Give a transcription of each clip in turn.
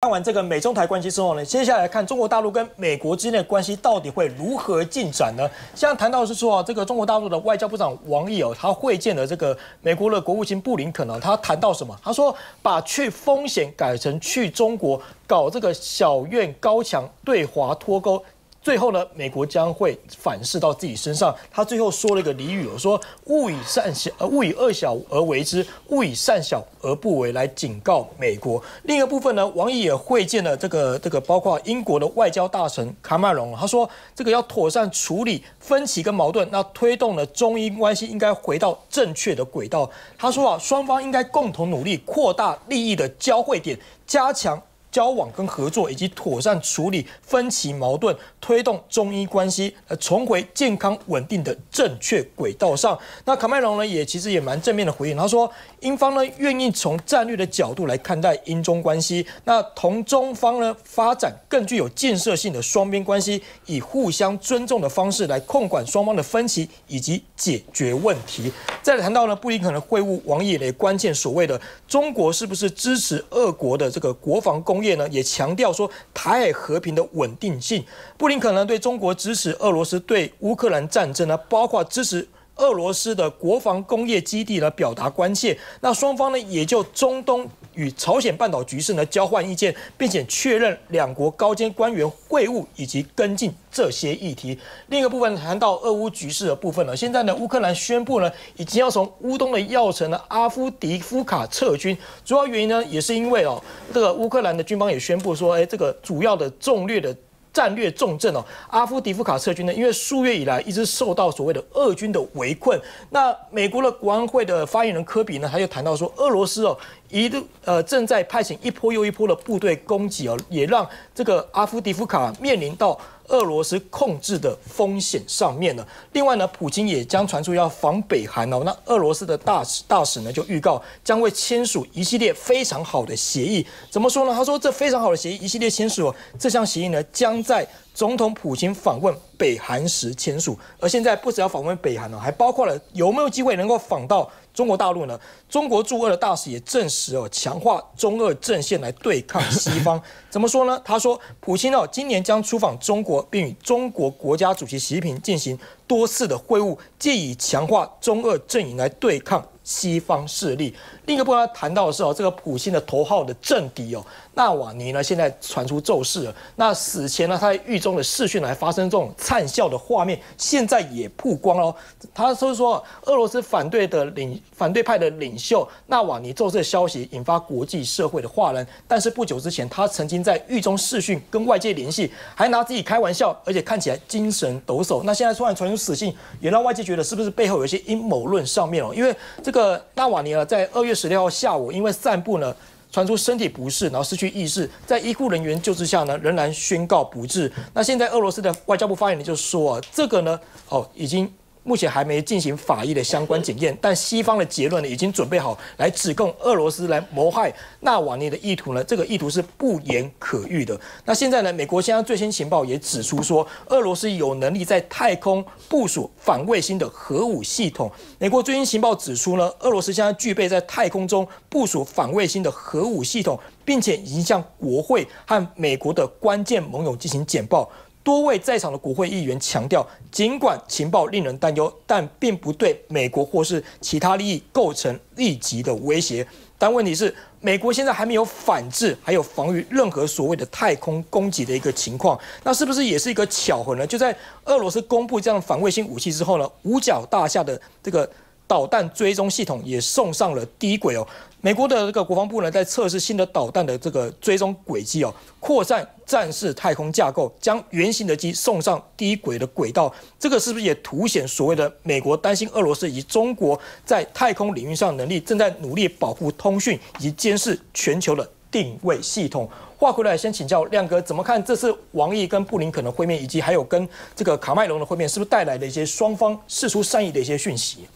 看完这个美中台关系之后呢，接下来看中国大陆跟美国之间的关系到底会如何进展呢？现在谈到是说啊，这个中国大陆的外交部长王毅哦，他会见了这个美国的国务卿布林肯哦，他谈到什么？他说把去风险改成去中国，搞这个小院高墙，对华脱钩。最后呢，美国将会反噬到自己身上。他最后说了一个俚语，我说“勿以善小，勿以恶小而为之，勿以善小而不为”，来警告美国。另一个部分呢，王毅也会见了这个这个包括英国的外交大臣卡麦隆，他说这个要妥善处理分歧跟矛盾，那推动了中英关系应该回到正确的轨道。他说啊，双方应该共同努力扩大利益的交汇点，加强。交往跟合作，以及妥善处理分歧矛盾，推动中医关系呃重回健康稳定的正确轨道上。那卡麦隆呢，也其实也蛮正面的回应，他说英方呢愿意从战略的角度来看待英中关系，那同中方呢发展更具有建设性的双边关系，以互相尊重的方式来控管双方的分歧以及解决问题。再谈到呢，布林肯的会晤，王毅也关键所谓的中国是不是支持俄国的这个国防工业呢？也强调说台海和平的稳定性。布林肯呢对中国支持俄罗斯对乌克兰战争呢，包括支持俄罗斯的国防工业基地呢，表达关切。那双方呢也就中东。与朝鲜半岛局势呢交换意见，并且确认两国高阶官员会晤以及跟进这些议题。另一个部分谈到俄乌局势的部分呢。现在呢，乌克兰宣布呢，已经要从乌东的要城呢阿夫迪夫卡撤军。主要原因呢，也是因为哦，这个乌克兰的军方也宣布说，哎，这个主要的重略的。战略重镇哦，阿夫迪夫卡撤军呢，因为数月以来一直受到所谓的俄军的围困。那美国的国安会的发言人科比呢，他就谈到说，俄罗斯哦，一度呃正在派遣一波又一波的部队攻击哦，也让这个阿夫迪夫卡面临到。俄罗斯控制的风险上面呢，另外呢，普京也将传出要访北韩哦。那俄罗斯的大使大使呢就预告将会签署一系列非常好的协议。怎么说呢？他说这非常好的协议一系列签署哦，这项协议呢将在总统普京访问北韩时签署。而现在不只要访问北韩哦，还包括了有没有机会能够访到。中国大陆呢？中国驻俄的大使也证实哦，强化中俄阵线来对抗西方。怎么说呢？他说，普京哦，今年将出访中国，并与中国国家主席习近平进行多次的会晤，借以强化中俄阵营来对抗。西方势力，另一个部分谈到的是哦，这个普京的头号的政敌哦，纳瓦尼呢，现在传出骤逝了。那死前呢，他在狱中的视讯还发生这种灿笑的画面，现在也曝光了。他说说，俄罗斯反对的领反对派的领袖纳瓦尼骤逝的消息引发国际社会的哗然。但是不久之前，他曾经在狱中视讯跟外界联系，还拿自己开玩笑，而且看起来精神抖擞。那现在突然传出死讯，也让外界觉得是不是背后有一些阴谋论上面哦？因为这个。个纳瓦尼尔，在二月十六号下午，因为散步呢，传出身体不适，然后失去意识，在医护人员救治下呢，仍然宣告不治。那现在俄罗斯的外交部发言人就说啊，这个呢，哦，已经。目前还没进行法医的相关检验，但西方的结论呢，已经准备好来指控俄罗斯来谋害纳瓦尼的意图呢，这个意图是不言可喻的。那现在呢，美国现在最新情报也指出说，俄罗斯有能力在太空部署反卫星的核武系统。美国最新情报指出呢，俄罗斯现在具备在太空中部署反卫星的核武系统，并且已经向国会和美国的关键盟友进行简报。多位在场的国会议员强调，尽管情报令人担忧，但并不对美国或是其他利益构成立即的威胁。但问题是，美国现在还没有反制，还有防御任何所谓的太空攻击的一个情况。那是不是也是一个巧合呢？就在俄罗斯公布这样反卫星武器之后呢，五角大厦的这个。导弹追踪系统也送上了低轨哦。美国的这个国防部呢，在测试新的导弹的这个追踪轨迹哦，扩散战士太空架构，将原型的机送上低轨的轨道。这个是不是也凸显所谓的美国担心俄罗斯以及中国在太空领域上能力，正在努力保护通讯以及监视全球的定位系统？话回来，先请教亮哥，怎么看这次王毅跟布林肯的会面，以及还有跟这个卡麦隆的会面，是不是带来了一些双方释出善意的一些讯息？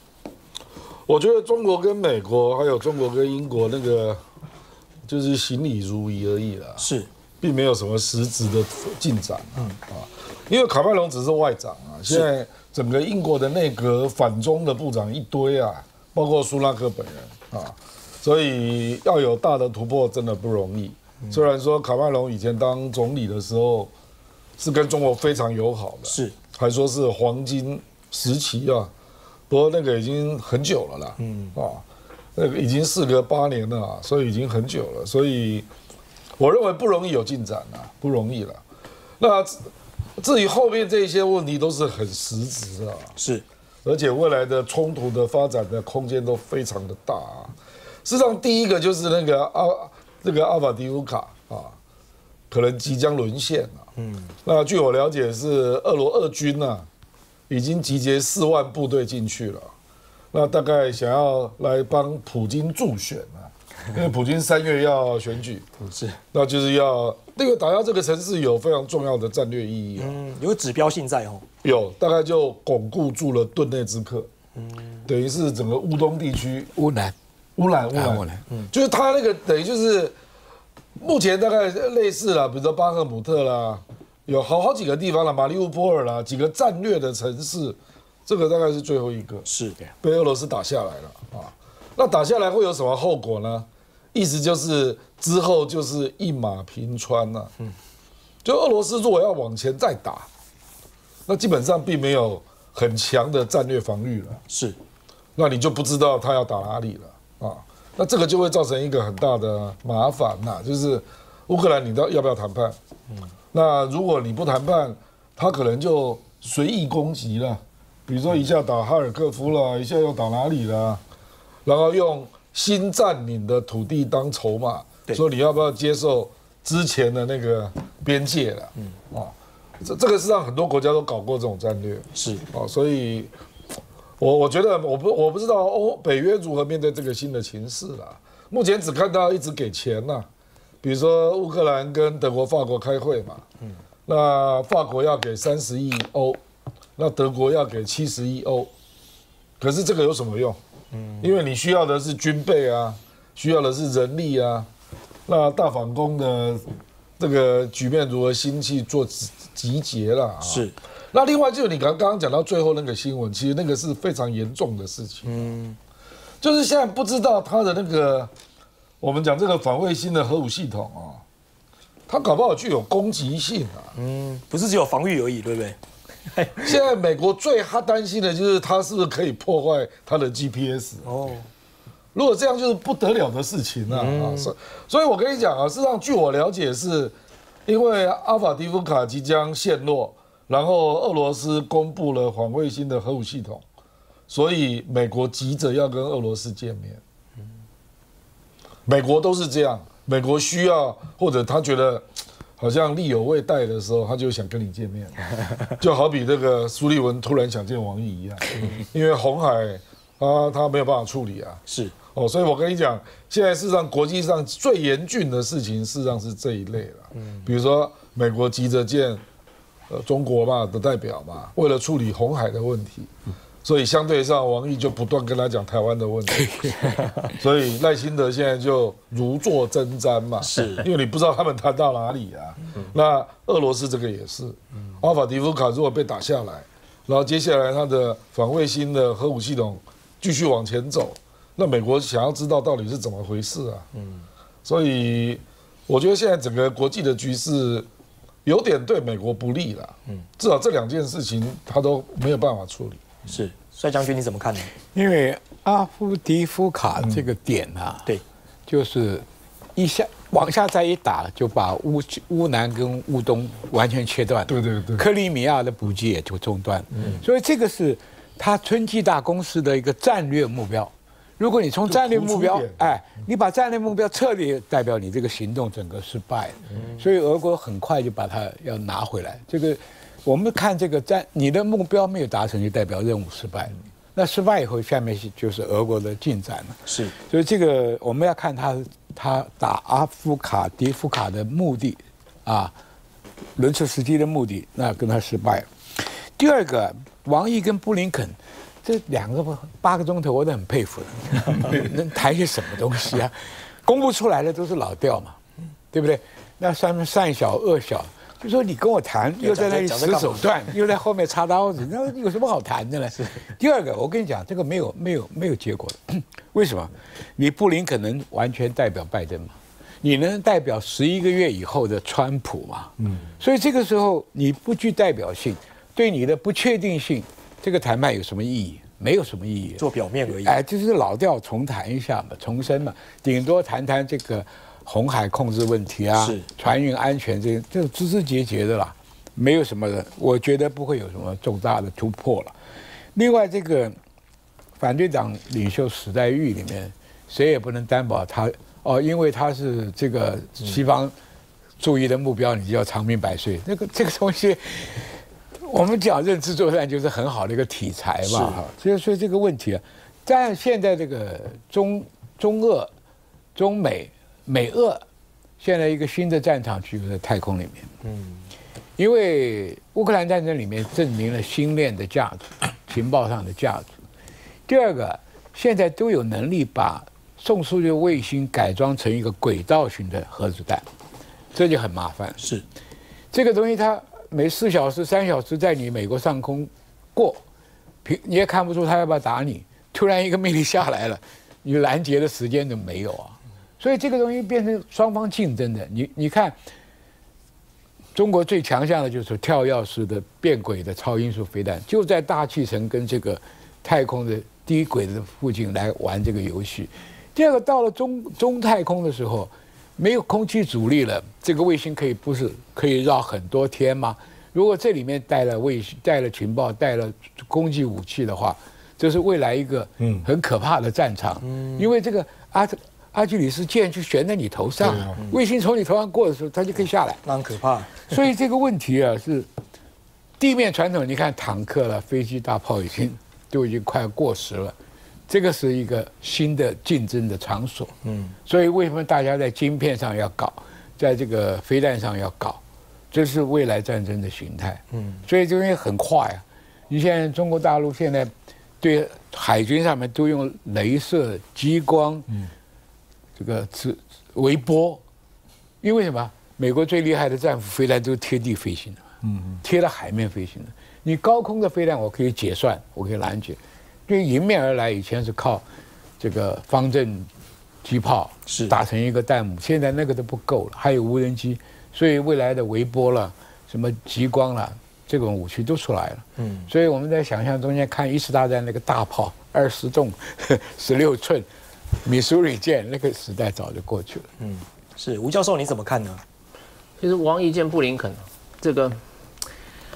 我觉得中国跟美国，还有中国跟英国那个，就是行礼如仪而已啦，是，并没有什么实质的进展。嗯。啊，因为卡麦隆只是外长啊，现在整个英国的内阁反中的部长一堆啊，包括苏拉克本人啊，所以要有大的突破真的不容易。虽然说卡麦隆以前当总理的时候是跟中国非常友好的，是。还说是黄金时期啊，不过那个已经很久了啦，嗯啊，那个已经事隔八年了啊，所以已经很久了，所以我认为不容易有进展啊，不容易了。那至至于后面这些问题都是很实质啊，是，而且未来的冲突的发展的空间都非常的大啊。事实上，第一个就是那个阿那个阿法迪乌卡啊，可能即将沦陷了。嗯，那据我了解是俄罗俄军呐、已经集结四万部队进去了，那大概想要来帮普京助选啊，因为普京三月要选举，是，那就是要那个打压这个城市有非常重要的战略意义啊。嗯，有指标性在哦。有，大概就巩固住了顿内之克，嗯，等于是整个乌东地区。乌南，乌南乌兰啊乌兰，嗯，就是他那个等于就是目前大概类似啦，比如说巴赫姆特啦，有好好几个地方了，马里乌波尔啦，几个战略的城市，这个大概是最后一个是的，被俄罗斯打下来了啊。那打下来会有什么后果呢？意思就是之后就是一马平川了、嗯，就俄罗斯如果要往前再打，那基本上并没有很强的战略防御了。是，那你就不知道他要打哪里了啊。那这个就会造成一个很大的麻烦呐、就是乌克兰你到要不要谈判？那如果你不谈判，他可能就随意攻击了，比如说一下打哈尔科夫了，一下又打哪里了，然后用新占领的土地当筹码，对说你要不要接受之前的那个边界了？嗯啊，这这个是让很多国家都搞过这种战略。是，哦，所以我我觉得我不我不知道欧北约如何面对这个新的形势了。目前只看到一直给钱呐、比如说乌克兰跟德国、法国开会嘛，嗯，那法国要给三十亿欧，那德国要给七十亿欧，可是这个有什么用？嗯，因为你需要的是军备啊，需要的是人力啊，那大反攻的这个局面如何兴起做集集结了啊？是，那另外就是你刚刚刚讲到最后那个新闻，其实那个是非常严重的事情。嗯，就是现在不知道他的那个，我们讲这个反卫星的核武系统啊，它搞不好具有攻击性啊。嗯，不是只有防御而已，对不对？现在美国最他担心的就是它是不是可以破坏它的 GPS。哦，如果这样就是不得了的事情啊！啊，所以所以我跟你讲啊，事实上据我了解是，因为阿法迪夫卡即将陷落，然后俄罗斯公布了反卫星的核武系统，所以美国急着要跟俄罗斯见面。美国都是这样，美国需要或者他觉得好像力有未逮的时候，他就想跟你见面，就好比这个苏立文突然想见王毅一样，因为红海啊他没有办法处理啊，是，哦，所以我跟你讲，现在事实上国际上最严峻的事情，事实上是这一类了。嗯，比如说美国急着见呃中国嘛的代表嘛，为了处理红海的问题，所以相对上王毅就不断跟他讲台湾的问题，所以赖清德现在就如坐针毡嘛，是因为你不知道他们谈到哪里啊。那俄罗斯这个也是，阿法迪夫卡如果被打下来，然后接下来他的反卫星的核武系统继续往前走，那美国想要知道到底是怎么回事啊？嗯，所以我觉得现在整个国际的局势有点对美国不利了。嗯，至少这两件事情他都没有办法处理。是，帅将军你怎么看呢？因为阿夫迪夫卡这个点啊，对，就是一下往下再一打，就把乌乌南跟乌东完全切断。对对对克里米亚的补给也就中断。嗯，所以这个是他春季大攻势的一个战略目标。如果你从战略目标哎，你把战略目标撤离，代表你这个行动整个失败了。所以俄国很快就把它要拿回来。这个我们看这个战，你的目标没有达成，就代表任务失败了。那失败以后，下面是就是俄国的进展了。是，所以这个我们要看他他打阿夫卡迪夫卡的目的啊，伦茨斯基的目的，那跟他失败了。第二个，王毅跟布林肯这两个八个钟头，我都很佩服的，能谈些什么东西啊？公布出来的都是老调嘛，对不对？那上面善小恶小，就说你跟我谈，又在那里使手段，又在后面插刀子，那有什么好谈的呢？第二个，我跟你讲，这个没有没有没有结果的，为什么？你布林肯能完全代表拜登吗？你能代表十一个月以后的川普吗？嗯，所以这个时候你不具代表性，对你的不确定性，这个谈判有什么意义？没有什么意义，做表面而已。哎，就是老调重弹一下嘛，重申嘛，顶多谈谈这个红海控制问题啊，是船运安全这些，这枝枝节节的啦，没有什么的，我觉得不会有什么重大的突破了。另外，这个反对党领袖史黛玉里面，谁也不能担保他哦，因为他是这个西方注意的目标，你就要长命百岁。那个这个东西，我们讲认知作战就是很好的一个题材嘛，哈。所以所以这个问题啊，在现在这个中中俄、中美、美俄，现在一个新的战场就在太空里面。嗯，因为乌克兰战争里面证明了星链的价值，情报上的价值。第二个，现在都有能力把送出去的卫星改装成一个轨道型的核子弹，这就很麻烦。是这个东西它每四小时、三小时在你美国上空过，平你也看不出它要不要打你。突然一个命令下来了，你拦截的时间都没有啊。所以这个东西变成双方竞争的。你你看，中国最强项的就是跳跃式的变轨的超音速飞弹，就在大气层跟这个太空的低轨的附近来玩这个游戏。第二个，到了中中太空的时候，没有空气阻力了，这个卫星可以不是可以绕很多天吗？如果这里面带了卫星、带了情报、带了攻击武器的话，这是未来一个很可怕的战场。因为这个阿阿基里斯剑就悬在你头上，卫星从你头上过的时候，它就可以下来。那很可怕。所以这个问题啊，是地面传统，你看坦克了、飞机、大炮已经都已经快过时了。这个是一个新的竞争的场所，嗯，所以为什么大家在晶片上要搞，在这个飞弹上要搞，这是未来战争的形态，嗯，所以这东西很快啊。你现在中国大陆现在对海军上面都用镭射、激光，嗯，这个是微波，因为什么？美国最厉害的战斧飞弹都是贴地飞行的，嗯，贴到海面飞行的。你高空的飞弹我可以解算，我可以拦截。对迎面而来，以前是靠这个方阵机炮是打成一个弹幕，现在那个都不够了，还有无人机，所以未来的微波了、什么激光了，这种武器都出来了。嗯，所以我们在想象中间看一次大战那个大炮二十重、十六寸米苏里舰，那个时代早就过去了。嗯，是吴教授你怎么看呢？其实王毅见布林肯，这个。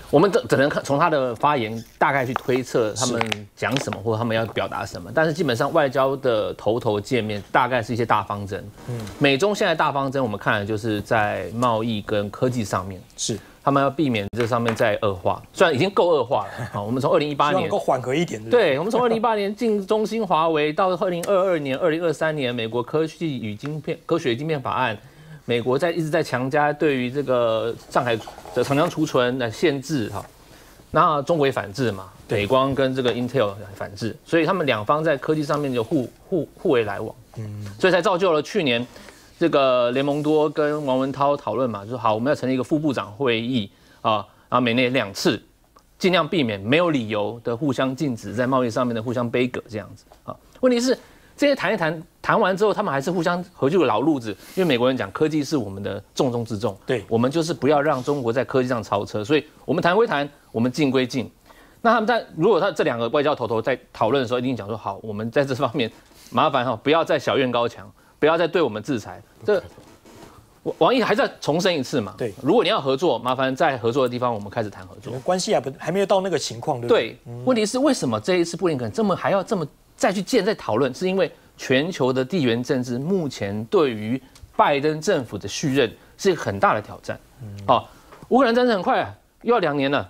我们只只能看从他的发言大概去推测他们讲什么或者他们要表达什么，但是基本上外交的头头见面大概是一些大方针。嗯，美中现在大方针我们看的就是在贸易跟科技上面，是他们要避免这上面再恶化，虽然已经够恶化了 啊。我们从二零一八年够缓和一点，对，我们从二零一八年进中兴华为到二零二二年、二零二三年美国科技与晶片科学晶片法案。美国在一直在强加对于这个上海的长江储存的限制哈，那中国也反制嘛，北光跟这个 Intel 反制，所以他们两方在科技上面就互互互为来往，嗯，所以才造就了去年这个雷蒙多跟王文涛讨论嘛，就说好我们要成立一个副部长会议啊，然后每年两次，尽量避免没有理由的互相禁止在贸易上面的互相背葛这样子啊，问题是。这些谈一谈，谈完之后，他们还是互相回去个老路子，因为美国人讲科技是我们的重中之重，对我们就是不要让中国在科技上超车，所以我们谈归谈，我们进归进。那他们在如果他这两个外交头头在讨论的时候，一定讲说好，我们在这方面麻烦哈，不要再小院高墙，不要再对我们制裁。这王王毅还在重申一次嘛？对，如果你要合作，麻烦在合作的地方我们开始谈合作。关系还不还没有到那个情况，对不对？问题是为什么这一次布林肯这么还要这么？再去见、再讨论，是因为全球的地缘政治目前对于拜登政府的续任是一个很大的挑战。嗯好，乌克兰战争很快又要两年了，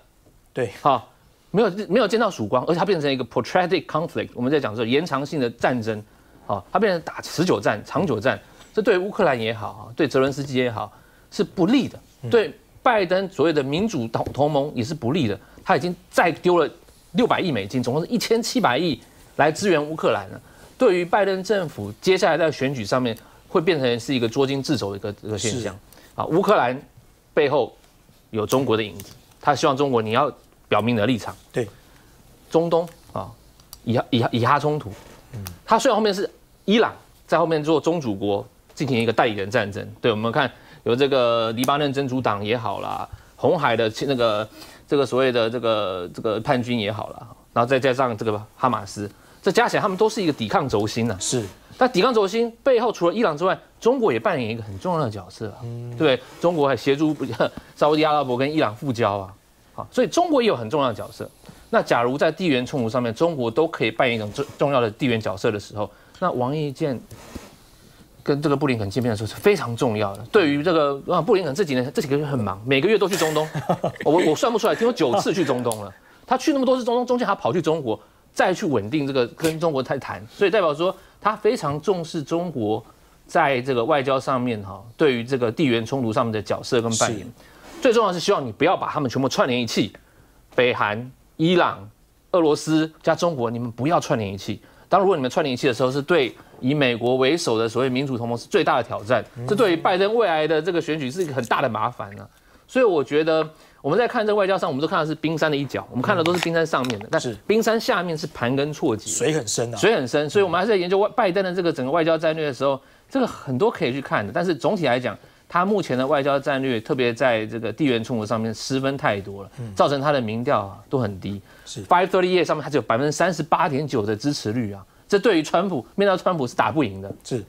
对，好，没有没有见到曙光，而且它变成一个 protracted conflict。我们在讲说延长性的战争，好，它变成打持久战、长久战，这对乌克兰也好，对泽伦斯基也好是不利的，对拜登所谓的民主同同盟也是不利的。他已经再丢了六百亿美金，总共是一千七百亿。来支援乌克兰了？对于拜登政府接下来在选举上面会变成是一个捉襟自肘的一个一个现象啊！乌克兰背后有中国的影子，他希望中国你要表明你的立场。对，中东啊，以以以哈冲突，嗯，他虽然后面是伊朗在后面做宗主国，进行一个代理人战争。对，我们看有这个黎巴嫩真主党也好啦，红海的那个这个所谓的这个这个叛军也好啦，然后再加上这个哈马斯，这加起来他们都是一个抵抗轴心呐。是。但抵抗轴心背后，除了伊朗之外，中国也扮演一个很重要的角色啊。对，中国还协助 沙地阿拉伯跟伊朗复交啊。好，所以中国也有很重要的角色。那假如在地缘冲突上面，中国都可以扮演一种重重要的地缘角色的时候，那王毅见跟这个布林肯见面的时候是非常重要的。对于这个啊，布林肯这几年这几个月很忙，每个月都去中东。我我算不出来，听说九次去中东了。他去那么多次中东，中间还跑去中国，再去稳定这个跟中国在谈，所以代表说他非常重视中国在这个外交上面哈，对于这个地缘冲突上面的角色跟扮演。最重要是希望你不要把他们全部串联一气，北韩、伊朗、俄罗斯加中国，你们不要串联一气。当如果你们串联一气的时候，是对以美国为首的所谓民主同盟是最大的挑战，这对于拜登未来的这个选举是一个很大的麻烦呢。所以我觉得我们在看这个外交上，我们都看到是冰山的一角，我们看的都是冰山上面的，但是冰山下面是盘根错节，水很深啊，水很深。所以我们还是在研究外拜登的这个整个外交战略的时候，这个很多可以去看的，但是总体来讲。他目前的外交战略，特别在这个地缘冲突上面失分太多了，造成他的民调都很低。是 Five Thirty 页上面，他只有百分之三十八点九的支持率啊，这对于川普面对川普是打不赢的。是。